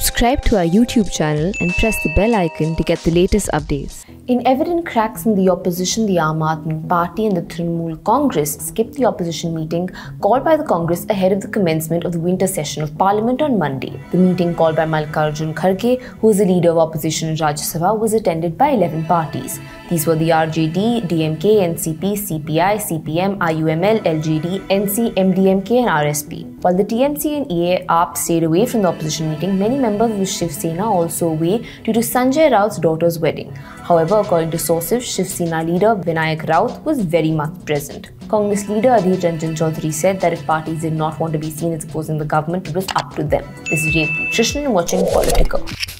Subscribe to our YouTube channel and press the bell icon to get the latest updates. In evident cracks in the opposition, the Aam Aadmi Party and the Trinamool Congress skipped the opposition meeting called by the Congress ahead of the commencement of the winter session of Parliament on Monday. The meeting called by Mallikarjun Kharge, who is the leader of opposition in Rajya Sabha, was attended by 11 parties. These were the RJD, DMK, NCP, CPI, CPM, IUML, LJD, NC, MDMK and RSP. While the TMC and EA AAP stayed away from the opposition meeting, many members of Shiv Sena also away due to Sanjay Raut's daughter's wedding. However, according to sources, Shiv Sena leader Vinayak Raut was very much present. Congress leader Adhir Ranjan Chaudhary said that if parties did not want to be seen as opposing the government, it was up to them. This is Jayati Krishnan watching Politicker.